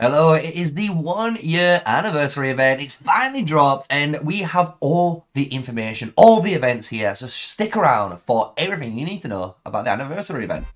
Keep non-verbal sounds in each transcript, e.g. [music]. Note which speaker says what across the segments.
Speaker 1: Hello, it is the one year anniversary event. It's finally dropped and we have all the information, all the events here. So stick around for everything you need to know about the anniversary event.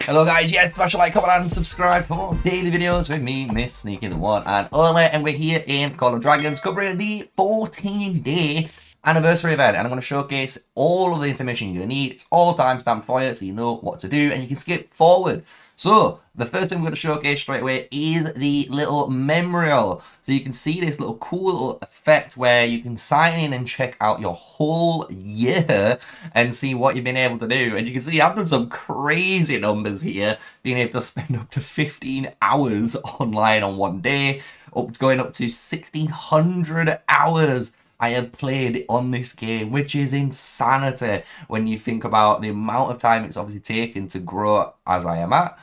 Speaker 1: Hello guys, yes, smash a like, comment and subscribe for more daily videos with me, Miss Sneaky the One and only, and we're here in Call of Dragons covering the 14 day anniversary event and I'm going to showcase all of the information you're going to need. It's all timestamped for you so you know what to do and you can skip forward. So the first thing we're going to showcase straight away is the little memorial. So you can see this little cool little effect where you can sign in and check out your whole year and see what you've been able to do. And you can see I've done some crazy numbers here, being able to spend [laughs] up to 15 hours [laughs] online on one day, up going up to 1600 hours I have played on this game, which is insanity when you think about the amount of time it's obviously taken to grow as I am at.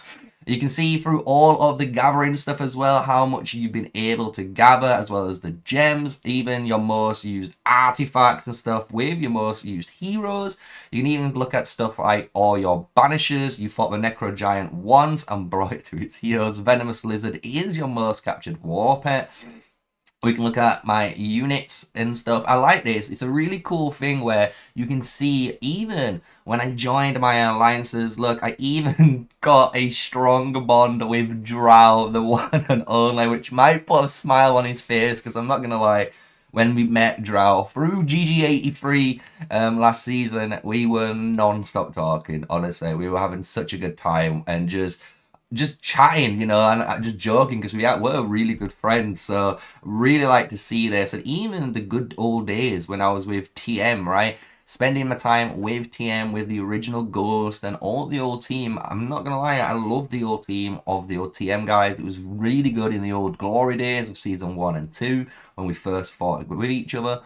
Speaker 1: You can see through all of the gathering stuff as well, how much you've been able to gather, as well as the gems, even your most used artifacts and stuff with your most used heroes. You can even look at stuff like all your banishers. You fought the Necro Giant once and [laughs] brought it through its heroes. Venomous Lizard is your most captured war pet we can look at my units and stuff. I like this. It's a really cool thing where you can see even when I joined my alliances, look, I [laughs] even got a strong bond with Drow, the [laughs] one and only, which might put a smile on his face because I'm not going to lie, when we met Drow through GG83 um, last season, we were non-stop talking, honestly. We were having such a good time and just just chatting, you know, and uh, just joking because we we're really good friends. So really like to see this, and even the good old days when I was with TM, right? Spending my time with TM, with the original Ghost and all the old team. I'm not gonna lie, I love the old team of the old TM guys. It was really good in the old glory days of season one and two when we first fought with each other.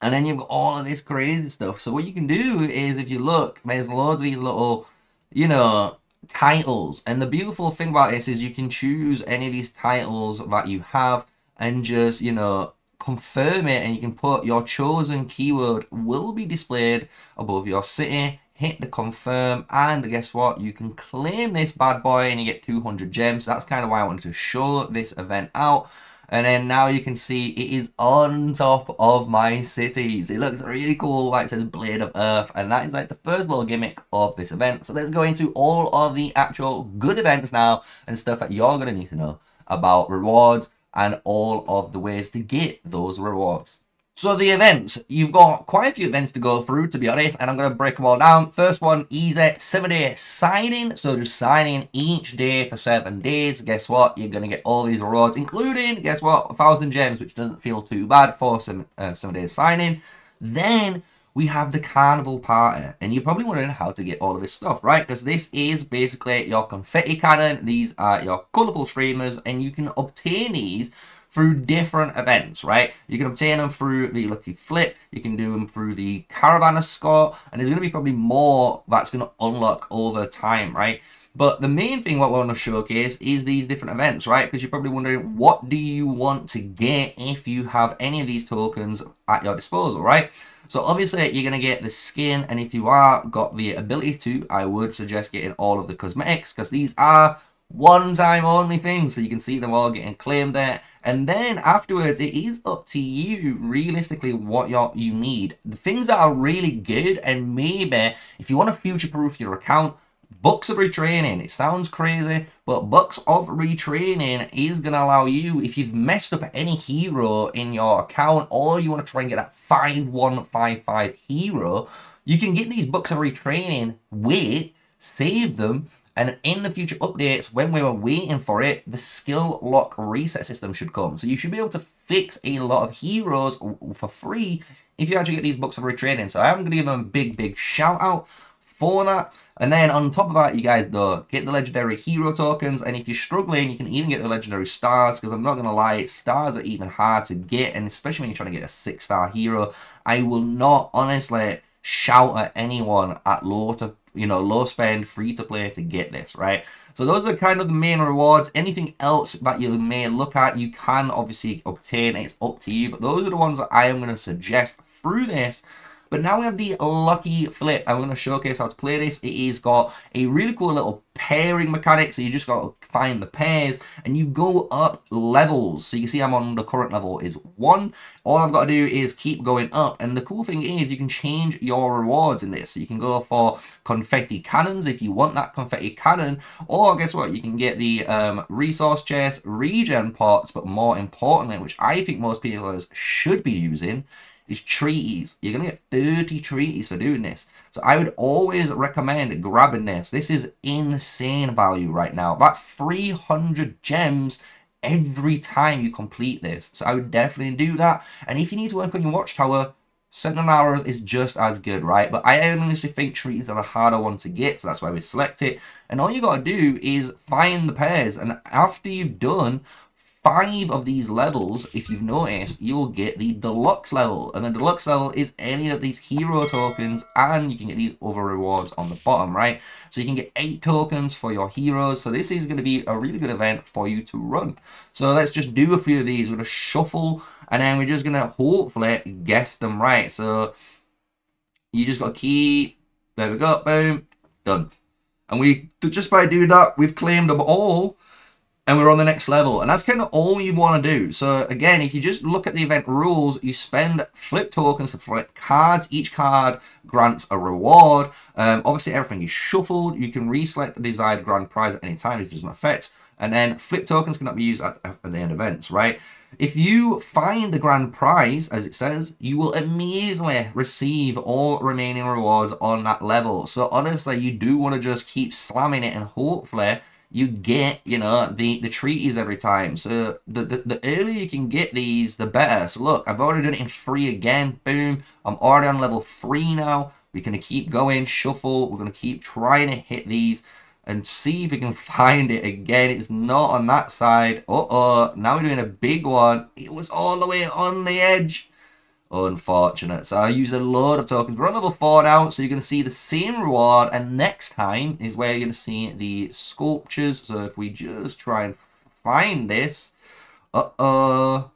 Speaker 1: And then you've got all of this crazy stuff. So what you can do is, if you look, there's loads of these little, you know, titles. And the beautiful thing about this is you can choose any of these titles that you have and just, you know, confirm it. And you can put your chosen keyword will be displayed above your city hit the confirm and guess what? You can claim this bad boy and you get 200 gems. That's kind of why i wanted to show this event out and then now you can see it is on top of my cities. It looks really cool like it says Blade of Earth. And that is like the first little gimmick of this event. So let's go into all of the actual good events now and stuff that you're going to need to know about rewards and all of the ways to get those rewards. So the events, you've got quite a few events to go through, to be honest, and I'm going to break them all down. First one, easy, seven-day signing. So just signing each day for seven days. Guess what? You're going to get all these rewards, including, guess what? A thousand gems, which doesn't feel too bad for seven, uh, seven days signing. Then we have the carnival party and you're probably wondering how to get all of this stuff right because this is basically your confetti cannon these are your colorful streamers and you can obtain these through different events, right? You can obtain them through the Lucky Flip, you can do them through the Caravan Escort, and there's going to be probably more that's going to unlock over time, right? But the main thing what we want to showcase is these different events, right? Because you're probably wondering, what do you want to get if you have any of these tokens at your disposal, right? So obviously you're going to get the skin, and if you are got the ability to, I would suggest getting all of the cosmetics, because these are one-time only things, so you can see them all getting claimed there. And then afterwards, it is up to you, realistically, what you you need. The things that are really good, and maybe if you want to future-proof your account, Books of Retraining. It sounds crazy, but Books of Retraining is going to allow you, if you've messed up any hero in your account, or you want to try and get that 5155 hero, you can get these Books of Retraining, wait, save them, and in the future updates, when we were waiting for it, the skill lock reset system should come. So you should be able to fix a lot of heroes for free if you actually get these books of retraining. So I'm going to give them a big, big shout out for that. And then on top of that, you guys though, get the legendary hero tokens. And if you're struggling, you can even get the legendary stars. Because I'm not going to lie, stars are even hard to get. And especially when you're trying to get a six star hero. I will not honestly shout at anyone at low to you know, low spend, free to play to get this, right? So those are kind of the main rewards. Anything else that you may look at, you can obviously obtain. It's up to you, but those are the ones that I am going to suggest through this. But now we have the Lucky Flip. I'm going to showcase how to play this. It is got a really cool little pairing mechanic. So you just got to find the pairs and you go up levels. So you can see I'm on the current level is one. All I've got to do is keep going up. And the cool thing is you can change your rewards in this. So you can go for confetti cannons if you want that confetti cannon. Or guess what? You can get the um, resource chest, regen pots, but more importantly, which I think most people should be using, is treaties. You're going to get 30 treaties for doing this. So I would always recommend grabbing this. This is insane value right now. That's 300 gems every time you complete this. So I would definitely do that. And if you need to work on your watchtower, Sentinel Arrows is just as good, right? But I honestly think treaties are the harder one to get, so that's why we select it. And all you gotta do is find the pairs, and after you've done five of these levels, if you've noticed, you'll get the deluxe level. And the deluxe level is any of these hero tokens, and you can get these other rewards on the bottom, right? So you can get eight tokens for your heroes. So this is going to be a really good event for you to run. So let's just do a few of these. We're going to shuffle, and then we're just going to hopefully guess them right. So you just got to keep, there we go, boom, done. And we, just by doing that, we've claimed them all and we're on the next level. And that's kind of all you want to do. So again, if you just look at the event rules, you spend flip tokens to flip cards. Each card grants a reward. Um, obviously, everything is shuffled. You can reselect the desired grand prize at any time. This doesn't affect. And then flip tokens cannot be used at, at the end events, right? If you find the grand prize, as it says, you will immediately receive all remaining rewards on that level. So honestly, you do want to just keep slamming it and hopefully you get, you know, the, the treaties every time. So the, the, the earlier you can get these, the better. So look, I've already done it in free again. Boom. I'm already on level three now. We're going to keep going, shuffle. We're going to keep trying to hit these and see if we can [laughs] find it again. It's not on that side. Uh-oh. Now we're doing a big one. It was all the way on the edge. Unfortunate. So I use a load of tokens. We're on level 4 now, so you're going to see the same reward. And next time is where you're going to see the sculptures. So if we just try and find this. Uh-oh.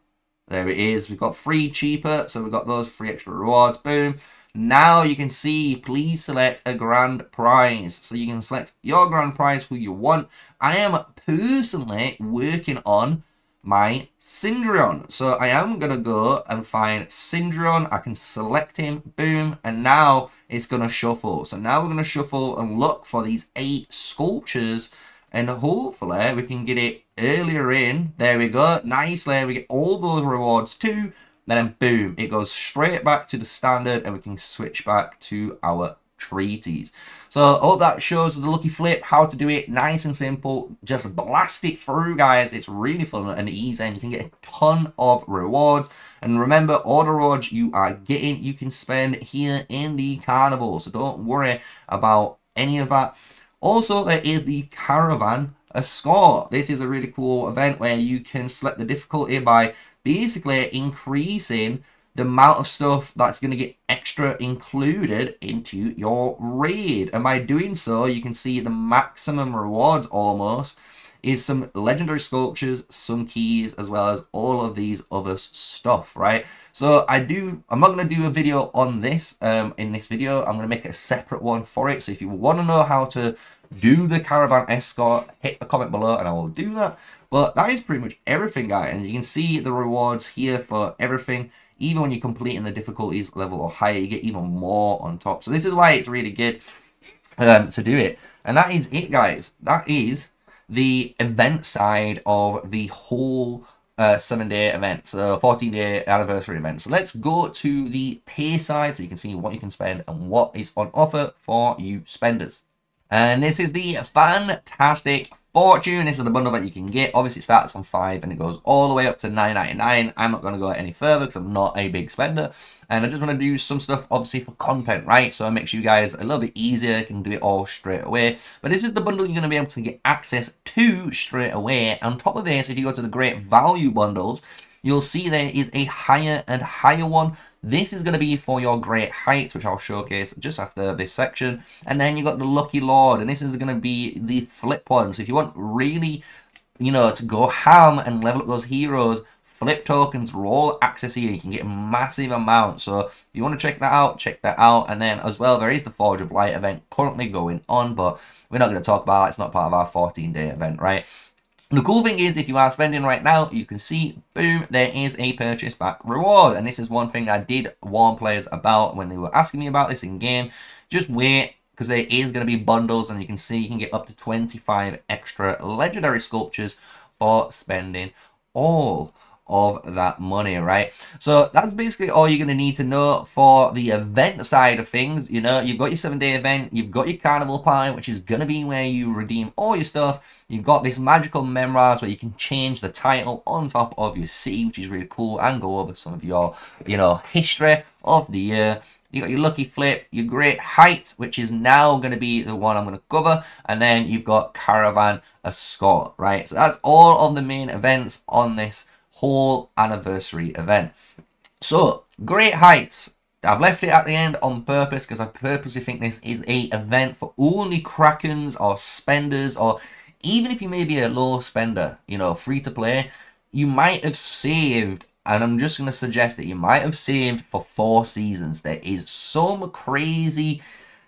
Speaker 1: There it is. We've got free cheaper, so we've got those free extra rewards. Boom. Now you can see, please select a grand prize. So you can select your grand prize, who you want. I am personally working on my Cinderace. So I am going to go and find Cinderace. I can select him, boom, and now it's going to shuffle. So now we're going to shuffle and look for these eight sculptures and hopefully we can get it earlier in. There we go, nicely. We get all those rewards too. Then boom, it goes straight back to the standard and we can switch back to our treaties. So I hope that shows the lucky flip, how to do it, nice and simple. Just blast it through, guys. It's really fun and easy, and you can get a ton of rewards. And remember, all the rewards you are getting, you can spend here in the carnival. So don't worry about any of that. Also, there is the Caravan Escort. This is a really cool event where you can select the difficulty by basically increasing the amount of stuff that's going to get extra included into your raid. And by doing so, you can see the maximum rewards almost is some legendary sculptures, some keys, as well as all of these other stuff, right? So I do, I'm not going to do a video on this um, in this video. I'm going to make a separate one for it. So if you want to know how to do the caravan escort, hit the comment below and I will do that. But that is pretty much everything, guys. And you can see the rewards here for everything even when you're completing the difficulties level or higher, you get even more on top. So this is why it's really good um, to do it. And that is it, guys. That is the event side of the whole uh, seven day event, so 14 day anniversary event. So let's go to the pay side so you can see what you can spend and what is on offer for you spenders. And this is the fantastic Fortune. This is the bundle that you can get. Obviously, it starts on 5 and it goes all the way up to 9.99. I'm not going to go any further because I'm not a big spender. And I just want to do some stuff, obviously, for content, right? So it makes you guys a little bit easier. You can do it all straight away. But this is the bundle you're going to be able to get access to straight away. On top of this, if you go to the great value bundles, you'll see there is a higher and higher one. This is going to be for your great heights, which I'll showcase just after this section. And then you've got the Lucky Lord, and this is going to be the flip one. So if you want really, you know, to go ham and level up those heroes, flip tokens for all access here. You can get massive amounts. So if you want to check that out, check that out. And then as well, there is the Forge of Light event currently going on, but we're not going to talk about it. It's not part of our 14-day event, right? The cool thing is, if you are spending right now, you can see, boom, there is a purchase back reward. And this is one thing I did warn players about when they were asking me about this in game. Just wait, because there is going to be bundles, and you can see you can get up to 25 extra legendary sculptures for spending all of that money, right? So that's basically all you're going to need to know for the event side of things. You know, you've got your seven day event, you've got your carnival party, which is going to be where you redeem all your stuff. You've got this magical memoirs where you can change the title on top of your city, which is really cool, and go over some of your, you know, history of the year. You got your lucky flip, your great height, which is now going to be the one I'm going to cover, and then you've got caravan escort, right? So that's all of the main events on this whole anniversary event. So, Great Heights. I've left it at the end on purpose because I purposely think this is a event for only Krakens or spenders or even if you may be a low spender, you know, free to play, you might have saved and I'm just going to suggest that you might have saved for four seasons. There is some crazy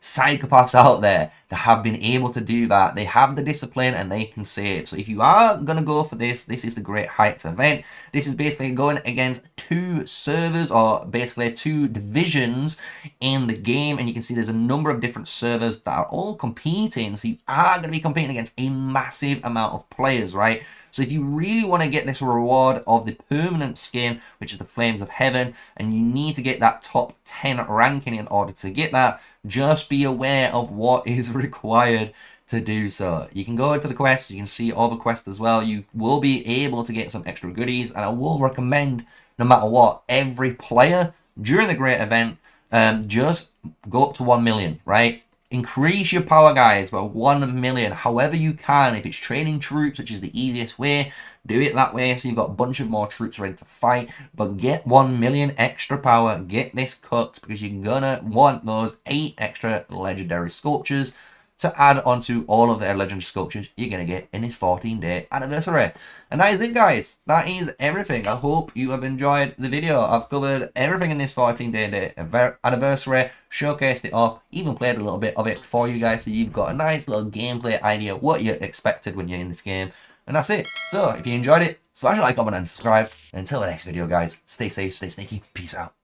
Speaker 1: psychopaths out there that have been able to do that. They have the discipline and they can save. So if you are going to go for this, this is the Great Heights event. This is basically going against two servers or basically two divisions in the game. And you can see there's a number of different servers that are all competing. So you are going to be competing against a massive amount of players, right? So if you really want to get this reward of the permanent skin, which is the Flames of Heaven, and you need to get that top 10 ranking in order to get that, just be aware of what [laughs] is required to do so. You can go into the quests, you can see all the quests as well. You will be able to get some extra goodies, and I will recommend, no matter what, every player during the great event, um, just go up to 1 million, right? Increase your power, guys, by 1 million, however you can. If it's training troops, which is the easiest way, do it that way so you've got a bunch of more troops ready to fight. But get 1 million extra power. Get this cooked because you're gonna want those 8 extra legendary sculptures to add onto all of their legendary sculptures you're going to get in this 14 day anniversary. And that is it guys. That is everything. I hope you have enjoyed the video. I've covered everything in this 14 day, anniversary, showcased it off, even played a little bit of it for you guys so you've got a nice little gameplay idea what you expected when you're in this game. And that's it. So if you enjoyed it, smash a like, comment and subscribe. And until the next video guys, stay safe, stay sneaky, peace out.